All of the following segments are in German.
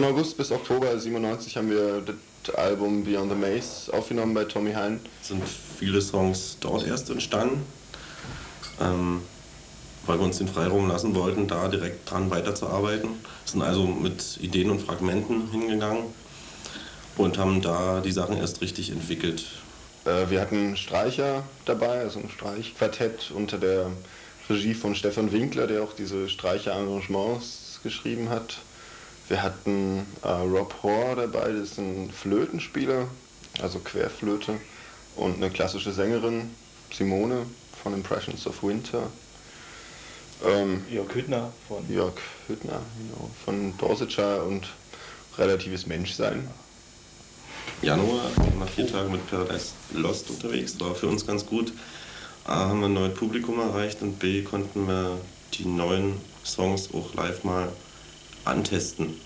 Von August bis Oktober 97 haben wir das Album Beyond the Maze aufgenommen bei Tommy Hein. sind viele Songs dort erst entstanden, ähm, weil wir uns den Freiraum lassen wollten, da direkt dran weiterzuarbeiten. Sind also mit Ideen und Fragmenten hingegangen und haben da die Sachen erst richtig entwickelt. Äh, wir hatten Streicher dabei, also ein Streichquartett unter der Regie von Stefan Winkler, der auch diese Streicherarrangements geschrieben hat. Wir hatten äh, Rob Hoare dabei, das ist ein Flötenspieler, also Querflöte, und eine klassische Sängerin, Simone von Impressions of Winter. Ähm, Jörg Hüttner von Jörg Hüttner, genau, von Dorsetshire und relatives Menschsein. Januar waren wir vier Tage mit Paradise Lost unterwegs, war für uns ganz gut, A haben wir ein neues Publikum erreicht und B konnten wir die neuen Songs auch live mal antesten.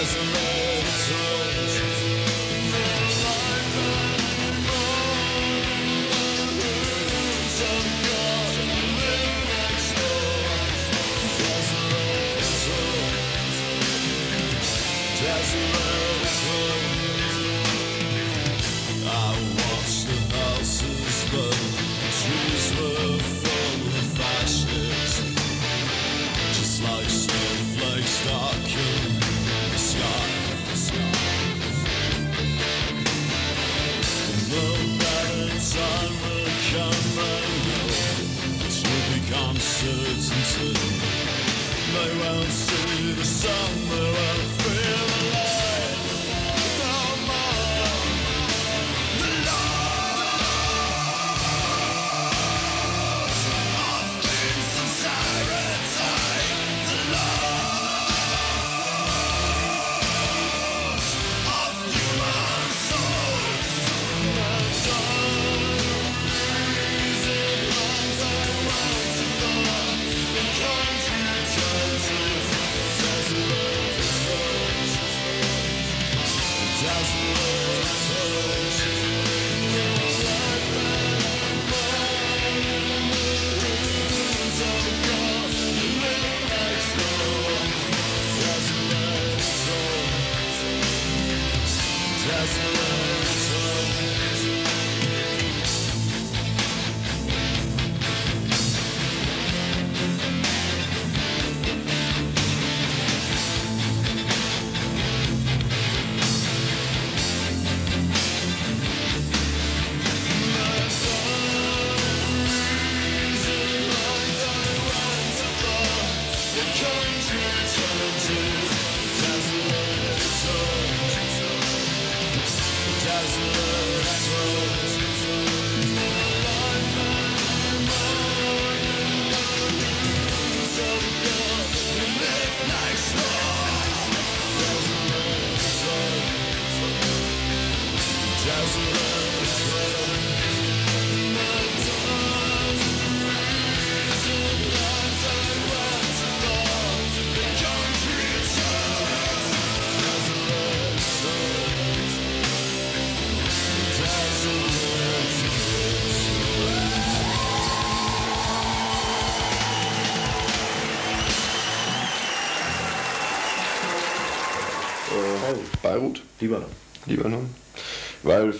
doesn't a change.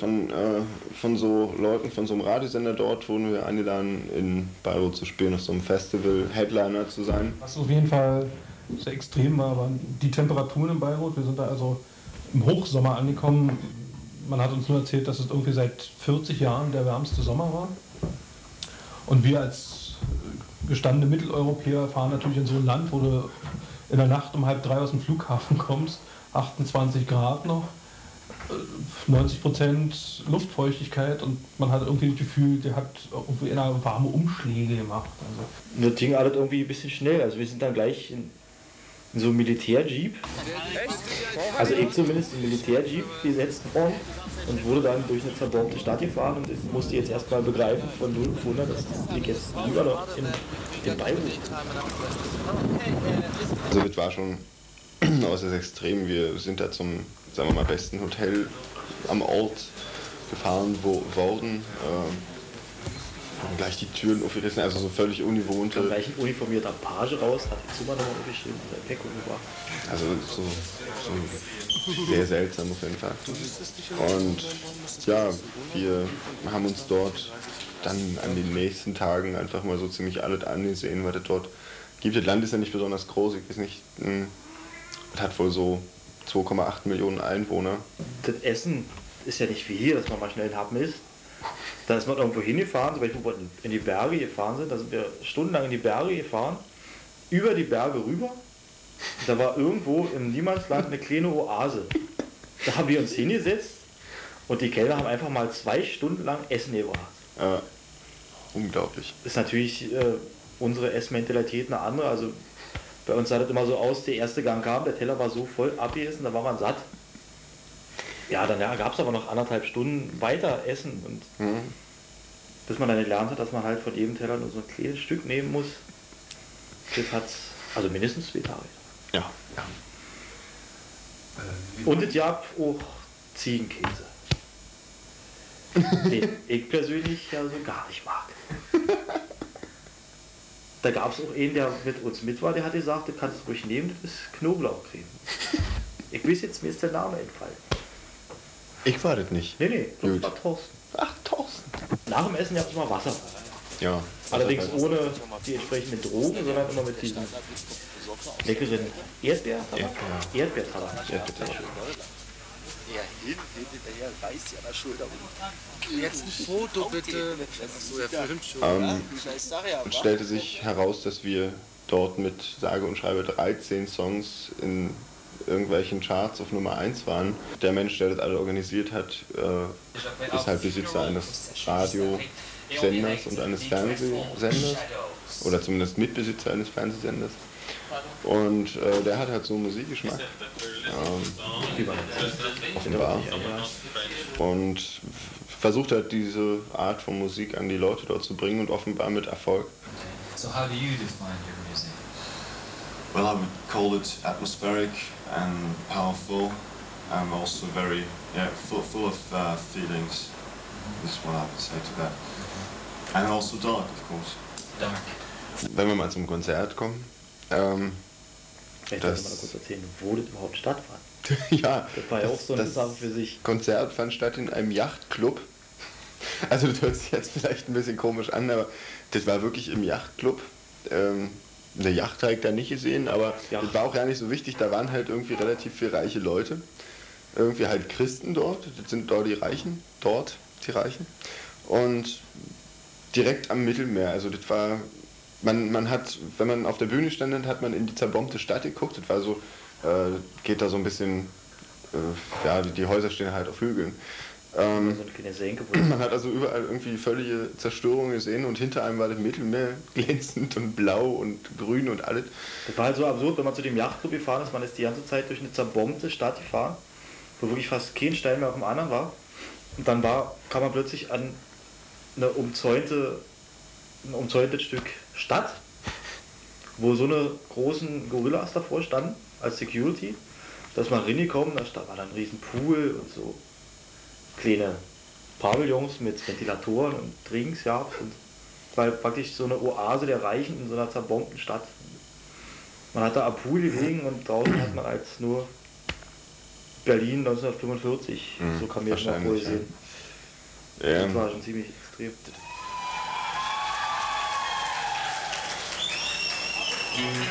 Von, äh, von so Leuten, von so einem Radiosender dort wurden wir eingeladen, in Beirut zu spielen, auf so einem Festival, Headliner zu sein. Was auf jeden Fall sehr extrem war, waren die Temperaturen in Beirut. Wir sind da also im Hochsommer angekommen. Man hat uns nur erzählt, dass es irgendwie seit 40 Jahren der wärmste Sommer war. Und wir als gestandene Mitteleuropäer fahren natürlich in so ein Land, wo du in der Nacht um halb drei aus dem Flughafen kommst, 28 Grad noch, 90 Prozent Luftfeuchtigkeit und man hat irgendwie das Gefühl, der hat irgendwie eine warme Umschläge gemacht. Also Das ging alles irgendwie ein bisschen schnell. Also wir sind dann gleich in, in so einem Militärjeep, also ich zumindest in Militärjeep gesetzt worden und wurde dann durch eine zerbombte Stadt gefahren und ich musste jetzt erstmal begreifen von 0 auf 100, dass ich jetzt lieber noch in, in Beirut Also das war schon äußerst extrem. Wir sind da zum, sagen wir mal, besten Hotel am Ort gefahren wo, worden. Haben gleich die Türen aufgerissen, also so völlig ungewohnte. gleich ein uniformierter Page raus, hat die Zimmer nochmal geschrieben, sein Päckung gebracht. Also so, so sehr seltsam auf jeden Fall. Und ja, wir haben uns dort dann an den nächsten Tagen einfach mal so ziemlich alles angesehen, was es dort gibt. Das Land ist ja nicht besonders groß, ich weiß nicht, hm, es hat wohl so 2,8 Millionen Einwohner. Das Essen ist ja nicht wie hier, dass man mal schnell einen Happen isst. Da ist man irgendwo hingefahren, zum Beispiel wo wir in die Berge gefahren sind, da sind wir stundenlang in die Berge gefahren, über die Berge rüber. Da war irgendwo im Niemandsland eine kleine Oase. Da haben wir uns hingesetzt und die Kellner haben einfach mal zwei Stunden lang Essen gebracht. Äh, unglaublich. Ist natürlich äh, unsere Essmentalität eine andere. Also bei uns sah das immer so aus, der erste Gang kam, der Teller war so voll abgegessen, da war man satt. Ja, dann ja, gab es aber noch anderthalb Stunden weiter Essen und Mhm. bis man dann gelernt hat, dass man halt von jedem Teller nur so ein kleines Stück nehmen muss. Das hat also mindestens zwei Tage. Ja, ja. Und es gab auch Ziegenkäse. Den ich persönlich ja so gar nicht mag. Da gab es auch einen, der mit uns mit war, der hat gesagt, du kannst es ruhig nehmen, das ist Knoblauchcreme. Ich weiß jetzt, mir ist der Name entfallen. Ich war das nicht. Nee, nee, das Gut. war Thorsten. Ach, Thorsten. Nach dem Essen gab es mal Wasser. Ja. Allerdings ohne die entsprechenden Drogen, sondern immer mit diesem leckeren Erdbeer Erdbeer. Erdbeertaler. Erdbeer. Ja, hin, hin, hinterher, reißt sie an der Schulter um. Jetzt ein Foto bitte. So, filmt schon. Ähm, Es stellte sich heraus, dass wir dort mit sage und schreibe 13 Songs in irgendwelchen Charts auf Nummer 1 waren. Der Mensch, der das alle organisiert hat, äh, ist halt Besitzer eines Radiosenders und eines Fernsehsenders. Oder zumindest Mitbesitzer eines Fernsehsenders. Und äh, der hat halt so einen Musikgeschmack. Ähm, offenbar. Und versucht halt diese Art von Musik an die Leute dort zu bringen und offenbar mit Erfolg. So how do you define your music? Well, I would call it atmospheric and powerful, and also very yeah full, full of uh, feelings. Is what I would say to that, and also dark, of course. Dark. Wenn wir mal zum Konzert kommen. Ähm, Vielleicht Das- da kurz erzählen, wo das überhaupt stattfand. ja, Das war ja auch so eine das Sache für sich. Konzert fand statt in einem Yachtclub. Also das hört sich jetzt vielleicht ein bisschen komisch an, aber das war wirklich im Yachtclub. Ähm, eine Yacht habe ich da nicht gesehen, aber Ja. das war auch gar nicht so wichtig. Da waren halt irgendwie relativ viele reiche Leute. Irgendwie halt Christen dort. Das sind dort die Reichen. Dort die Reichen. Und direkt am Mittelmeer. Also das war, man, man hat, wenn man auf der Bühne stand, hat man in die zerbombte Stadt geguckt. Das war so, äh, geht da so ein bisschen, äh, ja, die, Häuser stehen halt auf Hügeln. Ähm, man hat also überall irgendwie völlige Zerstörung gesehen und hinter einem war das Mittelmeer glänzend und blau und grün und alles. Das war halt so absurd, wenn man zu dem Yachtclub gefahren ist, man ist die ganze Zeit durch eine zerbombte Stadt gefahren, wo wirklich fast kein Stein mehr auf dem anderen war. Und dann war, kam man plötzlich an eine umzäunte, ein umzäuntes Stück Stadt, wo so eine großen Gorillas davor standen als Security, dass man reingekommen, da war dann ein riesen Pool und so kleine Pavillons mit Ventilatoren und Drinks ja, und weil praktisch so eine Oase der Reichen in so einer zerbombten Stadt. Man hat da am Pool gelegen und draußen hat man als nur Berlin 1945, mhm, so kann mir das mal vorgesehen. Ja. Das war ähm, schon ziemlich extrem. Thank you.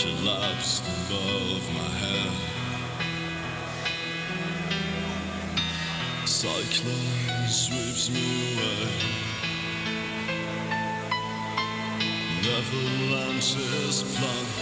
she loves the my head, Cyclone sweeps me away. Neverland is plunged.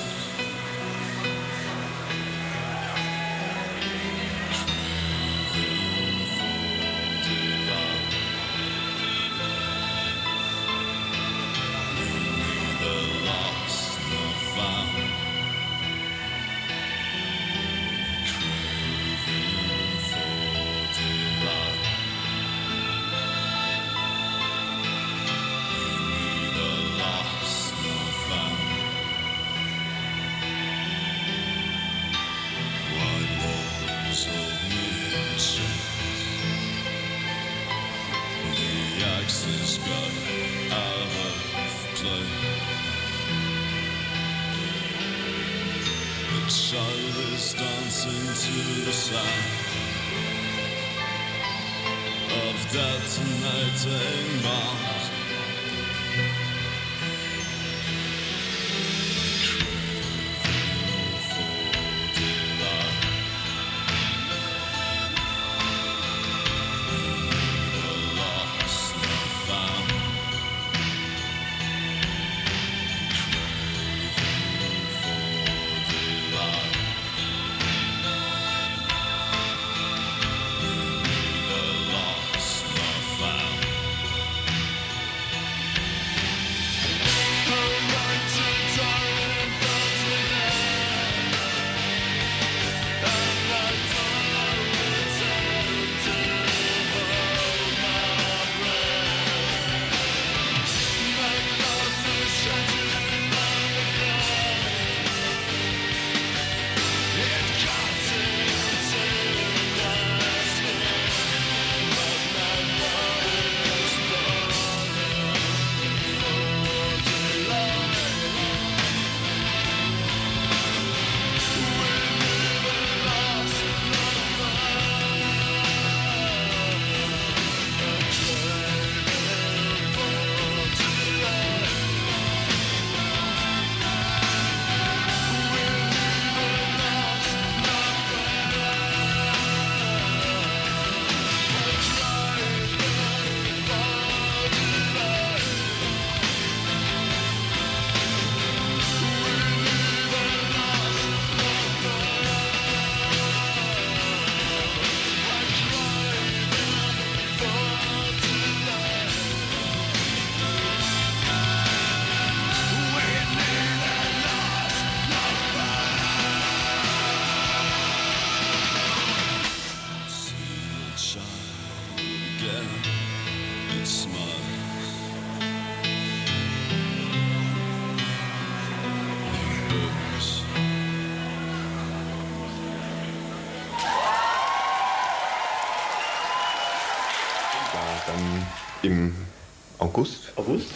August, August?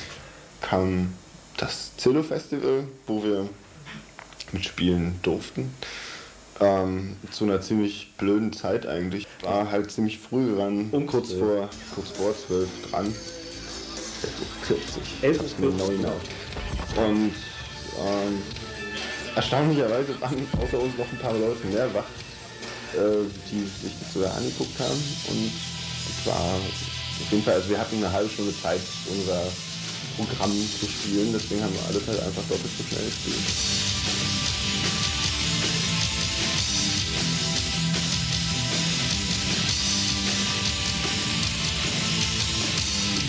kam das Zillow Festival, wo wir mitspielen durften. Ähm, zu einer ziemlich blöden Zeit eigentlich. War halt ziemlich früh, waren Um kurz, vor, kurz vor 12 dran. 11.40 11.40 Hab's mir neu genau. Und ähm, erstaunlicherweise waren außer uns noch ein paar Leute mehr wach, äh, die sich das sogar angeguckt haben. Und das war auf jeden Fall, also wir hatten eine halbe Stunde Zeit, unser Programm zu spielen, deswegen haben wir alles halt einfach doppelt so schnell gespielt.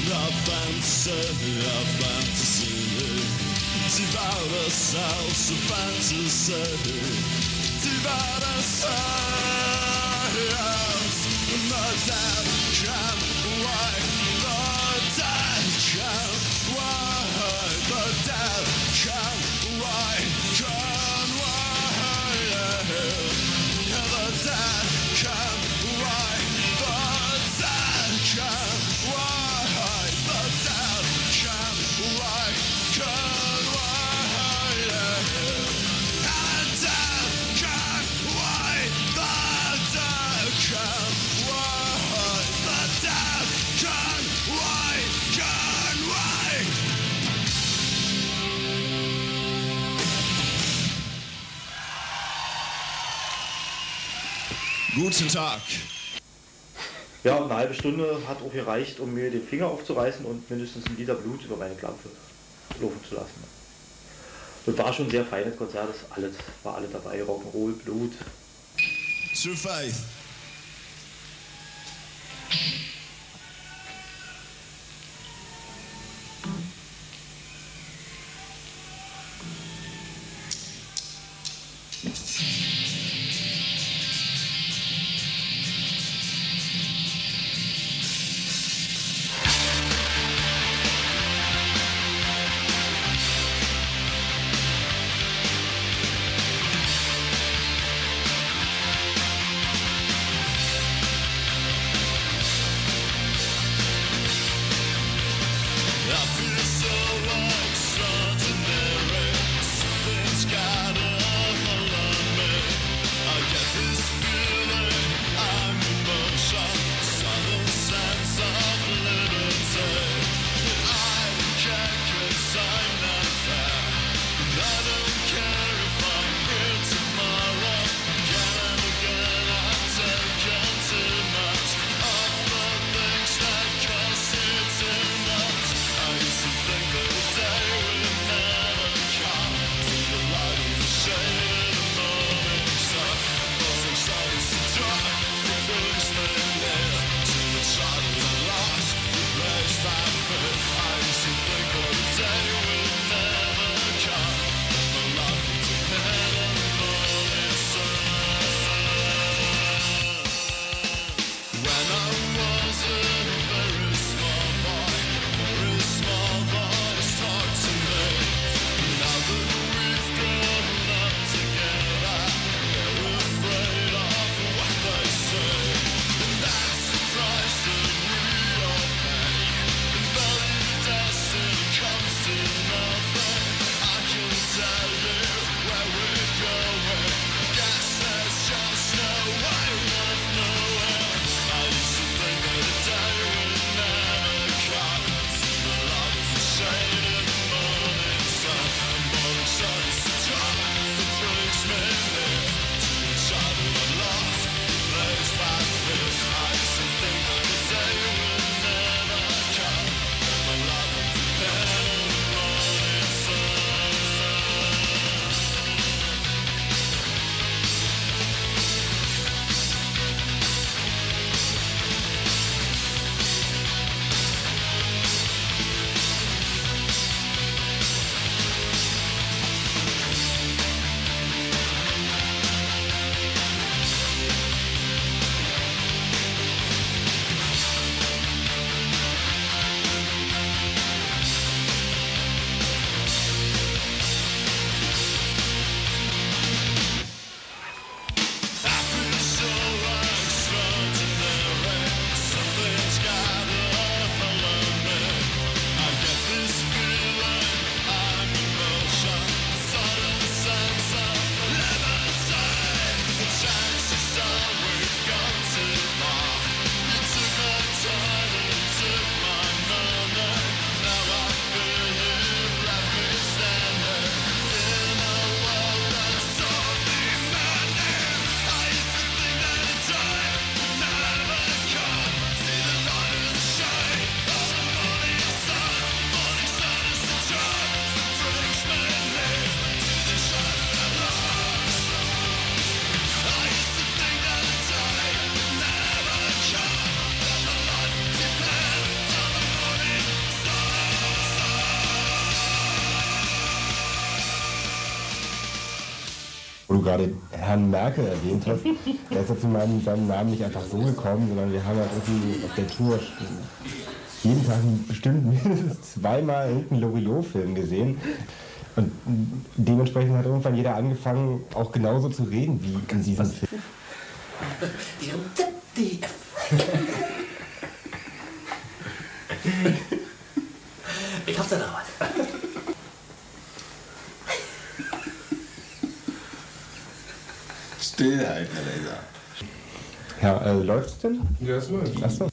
La fantasy, la fantasy Devour ourselves to fantasy Devour ourselves The dead can Guten Tag. Ja, eine halbe Stunde hat auch gereicht, um mir den Finger aufzureißen und mindestens ein Liter Blut über meine Klampfe laufen zu lassen. Das war schon ein sehr feines Konzert, das alles, war alle dabei, Rock'n'Roll, Blut. True gerade Herrn Merkel erwähnt hast, der ist ja zu meinem, seinem Namen nicht einfach so gekommen, sondern wir haben halt irgendwie auf der Tour jeden Tag bestimmt mindestens zweimal irgendeinen Loriot-Film gesehen. Und dementsprechend hat irgendwann jeder angefangen, auch genauso zu reden wie in diesem Film. Ich hab da noch was. Stillheit, Herr Laser. Ja, äh, läuft's denn? Ja, es läuft. Achso.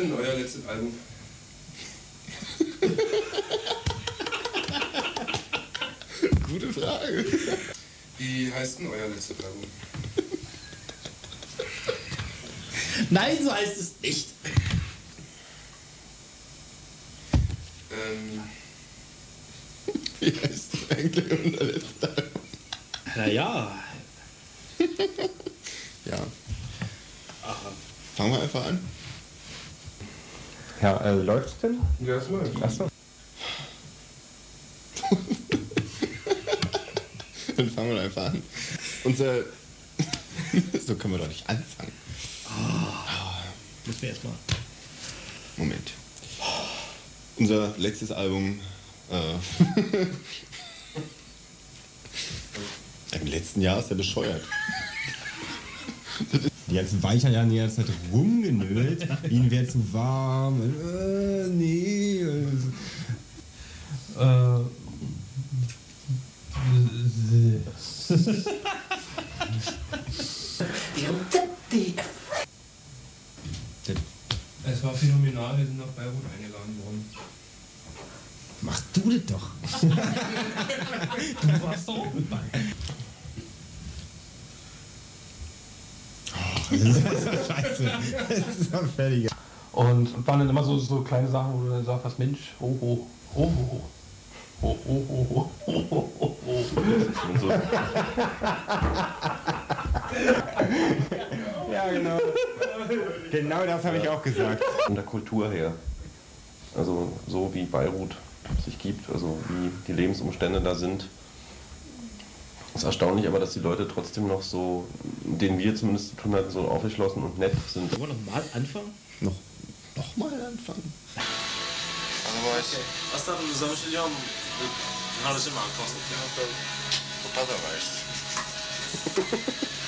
denn euer letztes Album? Gute Frage. Wie heißt denn euer letztes Album? Nein, so heißt es ja, es läuft. Achso. Dann fangen wir einfach an. Unser. so können wir doch nicht anfangen. Müssen wir erstmal. Moment. Unser letztes Album. Äh, Im letzten Jahr ist er bescheuert. Die ganzen Weicher ja die ganze Zeit rumgenölt. Ihnen wäre zu warm. Äh, nee. Äh, es war phänomenal, wir sind nach Beirut eingeladen worden. Mach du das doch. Du warst doch auch mit bei. Scheiße. Das ist doch fertig. Und waren dann immer so, so kleine Sachen, wo du dann sagst, Mensch, oh, oh, oh, oh. Oh, ja, genau. Genau das habe ich auch gesagt. Von der Kultur her. Also so wie Beirut sich gibt, also wie die Lebensumstände da sind. Es ist erstaunlich aber, dass die Leute trotzdem noch so, denen wir zumindest zu tun hatten, so aufgeschlossen und nett sind. Wollen wir nochmal anfangen? Noch, noch mal anfangen. Otherwise, Ostatnio zamyśliłam, znaleźliśmy konstrukcję. otherwise. Trying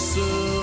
pessoa.